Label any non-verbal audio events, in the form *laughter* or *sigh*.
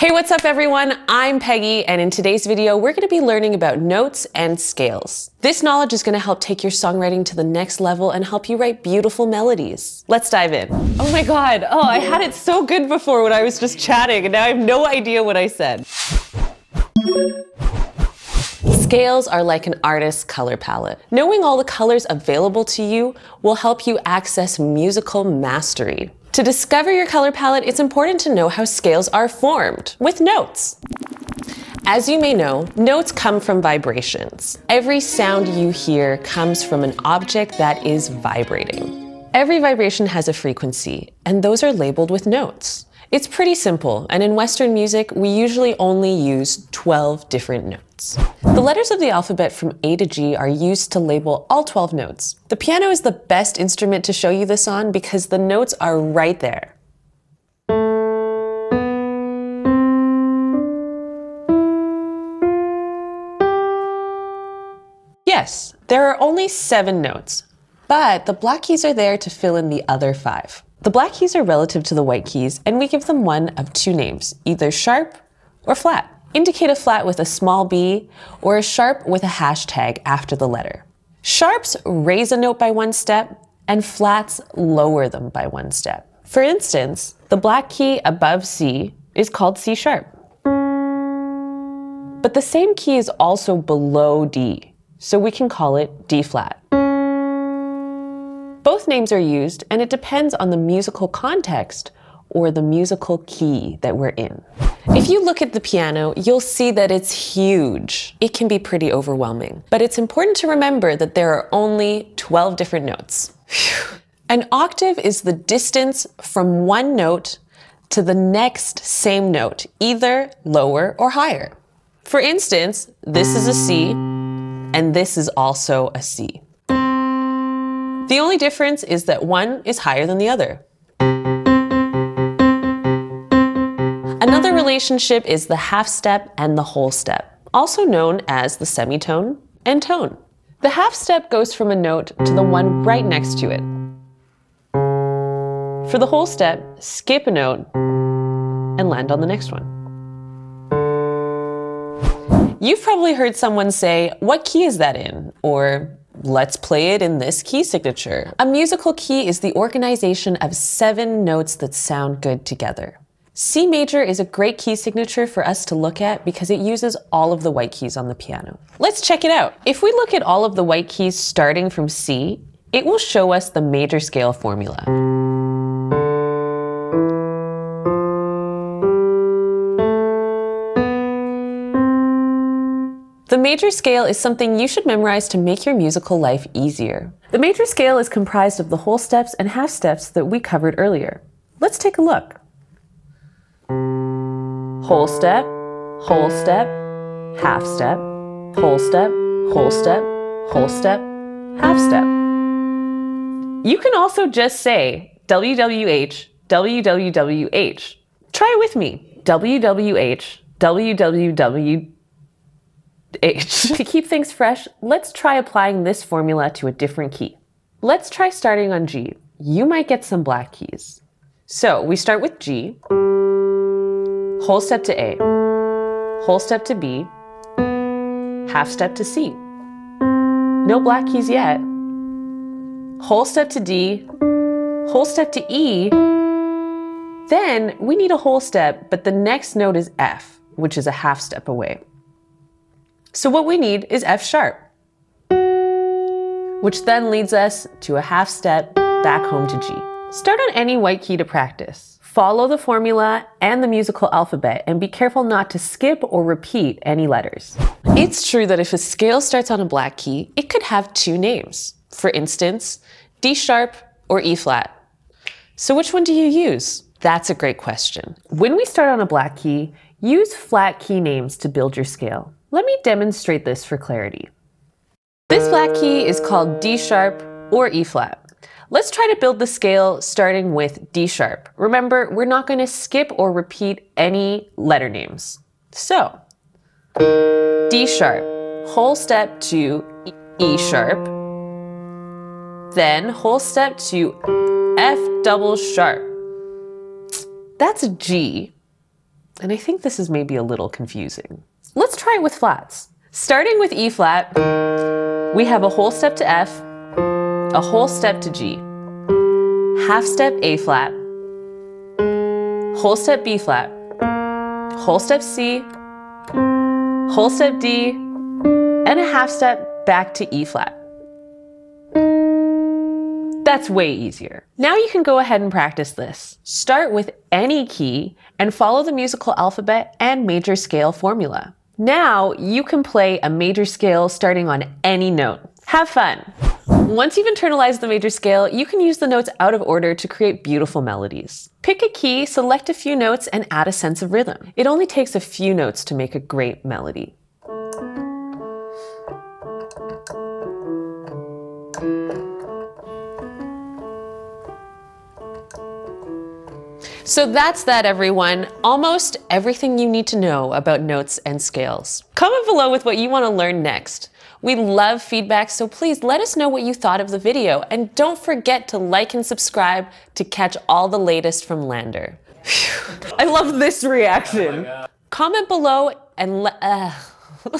Hey, what's up everyone? I'm Peggy, and in today's video, we're gonna be learning about notes and scales. This knowledge is gonna help take your songwriting to the next level and help you write beautiful melodies. Let's dive in. Oh my God, oh, I had it so good before when I was just chatting, and now I have no idea what I said. Scales are like an artist's color palette. Knowing all the colors available to you will help you access musical mastery. To discover your color palette, it's important to know how scales are formed with notes. As you may know, notes come from vibrations. Every sound you hear comes from an object that is vibrating. Every vibration has a frequency, and those are labeled with notes. It's pretty simple, and in Western music, we usually only use 12 different notes. The letters of the alphabet from A to G are used to label all 12 notes. The piano is the best instrument to show you this on because the notes are right there. Yes, there are only seven notes, but the black keys are there to fill in the other five. The black keys are relative to the white keys, and we give them one of two names, either sharp or flat. Indicate a flat with a small b or a sharp with a hashtag after the letter. Sharps raise a note by one step, and flats lower them by one step. For instance, the black key above C is called C sharp. But the same key is also below D, so we can call it D flat. Both names are used, and it depends on the musical context or the musical key that we're in. If you look at the piano, you'll see that it's huge. It can be pretty overwhelming, but it's important to remember that there are only 12 different notes. An octave is the distance from one note to the next same note, either lower or higher. For instance, this is a C, and this is also a C. The only difference is that one is higher than the other. Another relationship is the half step and the whole step, also known as the semitone and tone. The half step goes from a note to the one right next to it. For the whole step, skip a note and land on the next one. You've probably heard someone say, What key is that in? Or Let's play it in this key signature. A musical key is the organization of seven notes that sound good together. C major is a great key signature for us to look at because it uses all of the white keys on the piano. Let's check it out. If we look at all of the white keys starting from C, it will show us the major scale formula. The major scale is something you should memorize to make your musical life easier. The major scale is comprised of the whole steps and half steps that we covered earlier. Let's take a look. Whole step, whole step, half step, whole step, whole step, whole step, half step. You can also just say WWH, WWWH. Try it with me. WWH, WWW *laughs* To keep things fresh, let's try applying this formula to a different key. Let's try starting on G. You might get some black keys. So we start with G, whole step to A, whole step to B, half step to C. No black keys yet. Whole step to D, whole step to E. Then we need a whole step, but the next note is F, which is a half step away. So what we need is F sharp, which then leads us to a half step back home to G. Start on any white key to practice. Follow the formula and the musical alphabet and be careful not to skip or repeat any letters. It's true that if a scale starts on a black key, it could have two names. For instance, D sharp or E flat. So which one do you use? That's a great question. When we start on a black key, use flat key names to build your scale. Let me demonstrate this for clarity. This black key is called D sharp or E flat. Let's try to build the scale starting with D sharp. Remember, we're not going to skip or repeat any letter names. So, D sharp, whole step to E sharp, then whole step to F double sharp. That's a G. And I think this is maybe a little confusing. Let's try it with flats. Starting with E flat, we have a whole step to F, a whole step to G, half step A flat, whole step B flat, whole step C, whole step D, and a half step back to E flat. That's way easier. Now you can go ahead and practice this. Start with any key and follow the musical alphabet and major scale formula. Now you can play a major scale starting on any note. Have fun! Once you've internalized the major scale, you can use the notes out of order to create beautiful melodies. Pick a key, select a few notes, and add a sense of rhythm. It only takes a few notes to make a great melody. So that's that, everyone. Almost everything you need to know about notes and scales. Comment below with what you want to learn next. We love feedback, so please let us know what you thought of the video. And don't forget to like and subscribe to catch all the latest from LANDR. I love this reaction. Oh Comment below and let. *laughs* Uh.